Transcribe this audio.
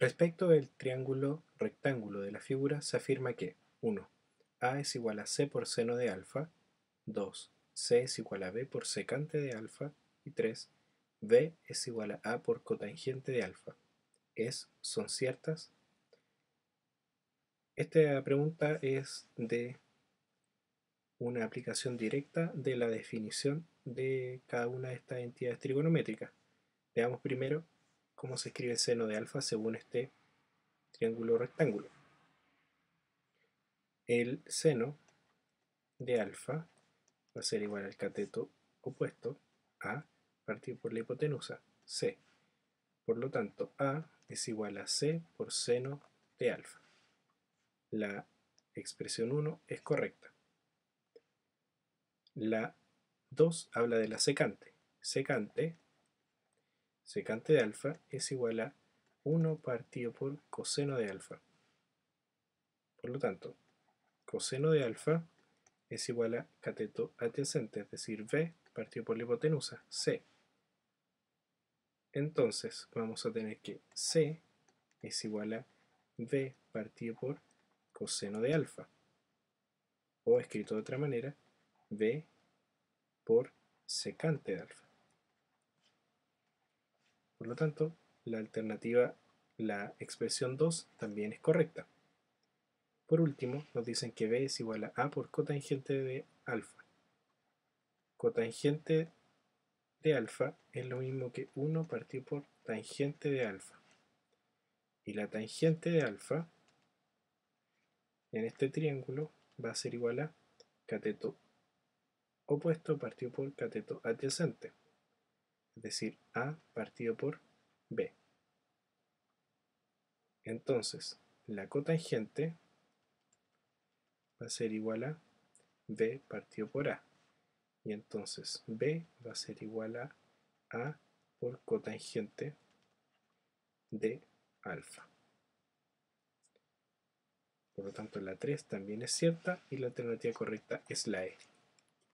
Respecto del triángulo rectángulo de la figura, se afirma que 1. A es igual a C por seno de alfa, 2. C es igual a B por secante de alfa, y 3. B es igual a A por cotangente de alfa. ¿Es, son ciertas? Esta pregunta es de una aplicación directa de la definición de cada una de estas entidades trigonométricas. Veamos primero cómo se escribe el seno de alfa según este triángulo rectángulo. El seno de alfa va a ser igual al cateto opuesto a partido por la hipotenusa, c. Por lo tanto, a es igual a c por seno de alfa. La expresión 1 es correcta. La 2 habla de la secante. Secante, secante de alfa es igual a 1 partido por coseno de alfa. Por lo tanto, coseno de alfa es igual a cateto adyacente, es decir, b partido por la hipotenusa, c. Entonces vamos a tener que c es igual a b partido por coseno de alfa. O escrito de otra manera, b por secante de alfa. Por lo tanto, la alternativa, la expresión 2, también es correcta. Por último, nos dicen que b es igual a a por cotangente de alfa. Cotangente de alfa es lo mismo que 1 partido por tangente de alfa. Y la tangente de alfa en este triángulo va a ser igual a cateto opuesto partido por cateto adyacente, es decir, A partido por B. Entonces, la cotangente va a ser igual a B partido por A. Y entonces B va a ser igual a A por cotangente de alfa. Por lo tanto, la 3 también es cierta y la alternativa correcta es la E.